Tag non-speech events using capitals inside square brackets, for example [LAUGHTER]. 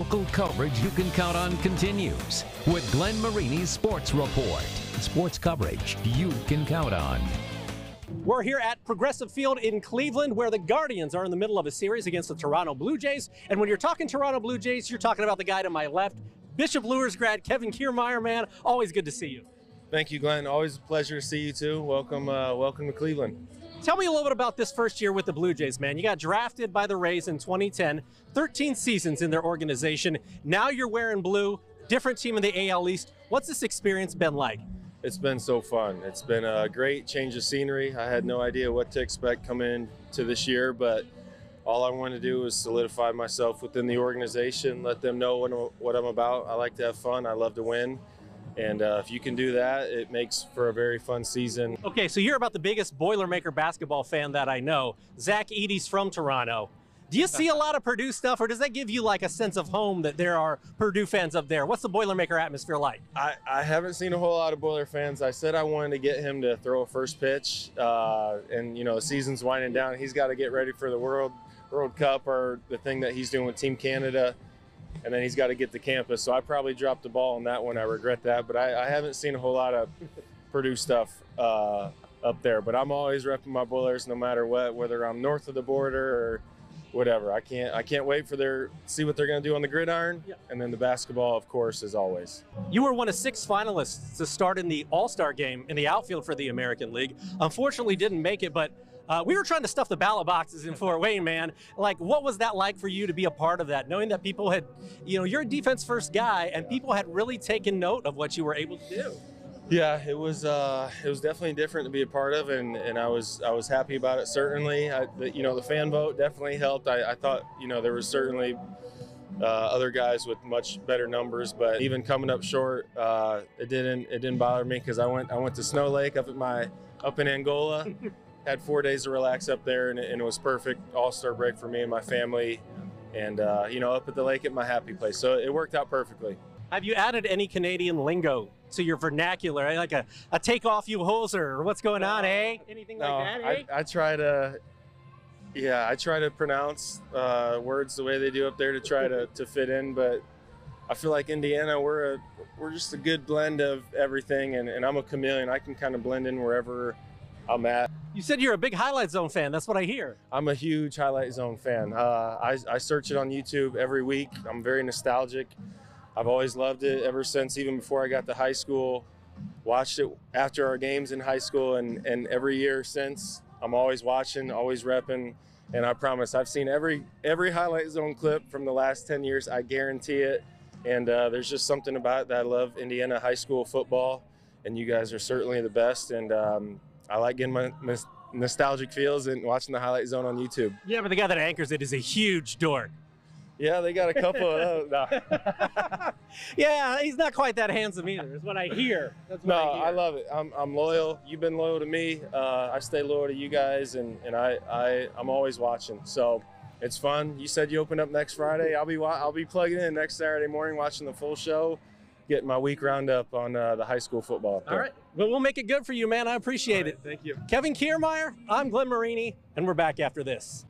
Local coverage you can count on continues with Glenn Marini's Sports Report. Sports coverage you can count on. We're here at Progressive Field in Cleveland, where the Guardians are in the middle of a series against the Toronto Blue Jays. And when you're talking Toronto Blue Jays, you're talking about the guy to my left, Bishop Luers grad Kevin Kiermaier. Man, always good to see you. Thank you, Glenn. Always a pleasure to see you too. Welcome, uh, welcome to Cleveland. Tell me a little bit about this first year with the Blue Jays, man. You got drafted by the Rays in 2010, 13 seasons in their organization. Now you're wearing blue, different team in the AL East. What's this experience been like? It's been so fun. It's been a great change of scenery. I had no idea what to expect coming into this year, but all I wanted to do was solidify myself within the organization, let them know what I'm about. I like to have fun. I love to win. And uh, if you can do that, it makes for a very fun season. Okay, so you're about the biggest Boilermaker basketball fan that I know. Zach Edey's from Toronto. Do you see a lot of Purdue stuff, or does that give you like a sense of home that there are Purdue fans up there? What's the Boilermaker atmosphere like? I, I haven't seen a whole lot of Boiler fans. I said I wanted to get him to throw a first pitch, uh, and you know the season's winding down. He's got to get ready for the World World Cup or the thing that he's doing with Team Canada and then he's got to get to campus. So I probably dropped the ball on that one. I regret that, but I, I haven't seen a whole lot of Purdue stuff uh, up there. But I'm always repping my Boilers no matter what, whether I'm north of the border or whatever. I can't I can't wait for their see what they're going to do on the gridiron, yeah. and then the basketball, of course, as always. You were one of six finalists to start in the All Star game in the outfield for the American League. Unfortunately, didn't make it, but uh, we were trying to stuff the ballot boxes in Fort Wayne, man. Like, what was that like for you to be a part of that, knowing that people had, you know, you're a defense first guy, and people had really taken note of what you were able to do. Yeah, it was uh, it was definitely different to be a part of, and, and I was I was happy about it. Certainly, I, the, you know, the fan vote definitely helped. I, I thought you know there was certainly uh, other guys with much better numbers, but even coming up short, uh, it didn't it didn't bother me because I went I went to Snow Lake up at my up in Angola, [LAUGHS] had four days to relax up there, and it, and it was perfect All Star break for me and my family, and uh, you know up at the lake at my happy place. So it worked out perfectly. Have you added any Canadian lingo to your vernacular, like a, a take off you hoser, or what's going on, eh? Anything no, like that, eh? I, I try to, yeah, I try to pronounce uh, words the way they do up there to try to, to fit in, but I feel like Indiana, we're a, we're just a good blend of everything, and, and I'm a chameleon. I can kind of blend in wherever I'm at. You said you're a big Highlight Zone fan. That's what I hear. I'm a huge Highlight Zone fan. Uh, I, I search it on YouTube every week. I'm very nostalgic. I've always loved it ever since, even before I got to high school. Watched it after our games in high school, and, and every year since, I'm always watching, always repping. And I promise, I've seen every every highlight zone clip from the last 10 years. I guarantee it. And uh, there's just something about it that I love Indiana high school football, and you guys are certainly the best. And um, I like getting my, my nostalgic feels and watching the highlight zone on YouTube. Yeah, but the guy that anchors it is a huge dork. Yeah, they got a couple of those. [LAUGHS] No. [LAUGHS] yeah, he's not quite that handsome either, is what I hear. What no, I, I, love it. I'm, I'm loyal. You've been loyal to me. Uh, I stay loyal to you guys, and, and I, I, I'm always watching. So it's fun. You said you open up next Friday. I'll be I'll be plugging in next Saturday morning, watching the full show, getting my week roundup on uh, the high school football. All right. Well, we'll make it good for you, man. I appreciate right, it. Thank you. Kevin Kiermaier, I'm Glenn Marini, and we're back after this.